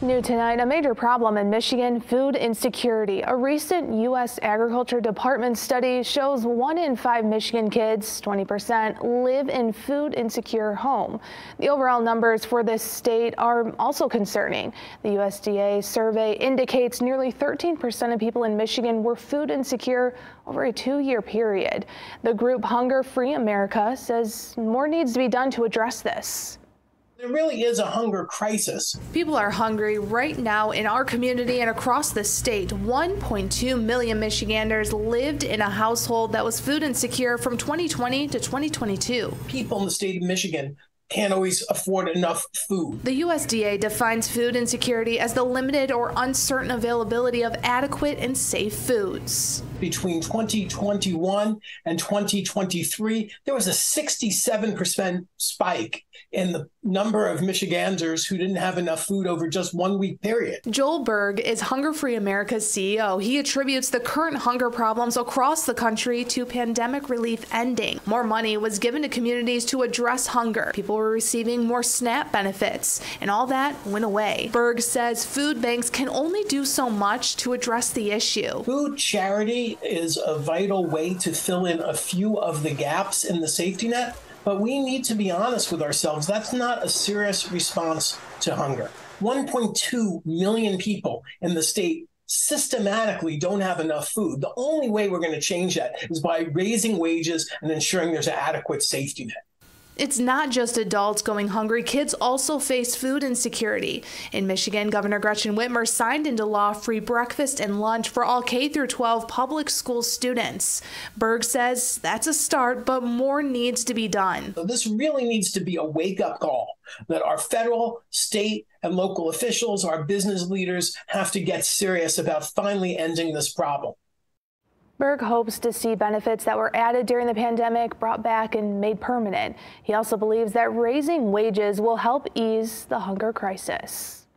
New tonight, a major problem in Michigan, food insecurity. A recent U.S. Agriculture Department study shows one in five Michigan kids, 20%, live in food insecure home. The overall numbers for this state are also concerning. The USDA survey indicates nearly 13% of people in Michigan were food insecure over a two-year period. The group Hunger Free America says more needs to be done to address this. There really is a hunger crisis. People are hungry right now in our community and across the state. 1.2 million Michiganders lived in a household that was food insecure from 2020 to 2022. People in the state of Michigan can't always afford enough food. The USDA defines food insecurity as the limited or uncertain availability of adequate and safe foods. Between 2021 and 2023, there was a 67% spike in the number of Michiganders who didn't have enough food over just one week period. Joel Berg is Hunger Free America's CEO. He attributes the current hunger problems across the country to pandemic relief ending. More money was given to communities to address hunger. People were receiving more SNAP benefits, and all that went away. Berg says food banks can only do so much to address the issue. Food charity is a vital way to fill in a few of the gaps in the safety net, but we need to be honest with ourselves. That's not a serious response to hunger. 1.2 million people in the state systematically don't have enough food. The only way we're going to change that is by raising wages and ensuring there's an adequate safety net. It's not just adults going hungry, kids also face food insecurity. In Michigan, Governor Gretchen Whitmer signed into law free breakfast and lunch for all K through 12 public school students. Berg says that's a start, but more needs to be done. So this really needs to be a wake up call that our federal, state, and local officials, our business leaders have to get serious about finally ending this problem. Berg hopes to see benefits that were added during the pandemic brought back and made permanent. He also believes that raising wages will help ease the hunger crisis.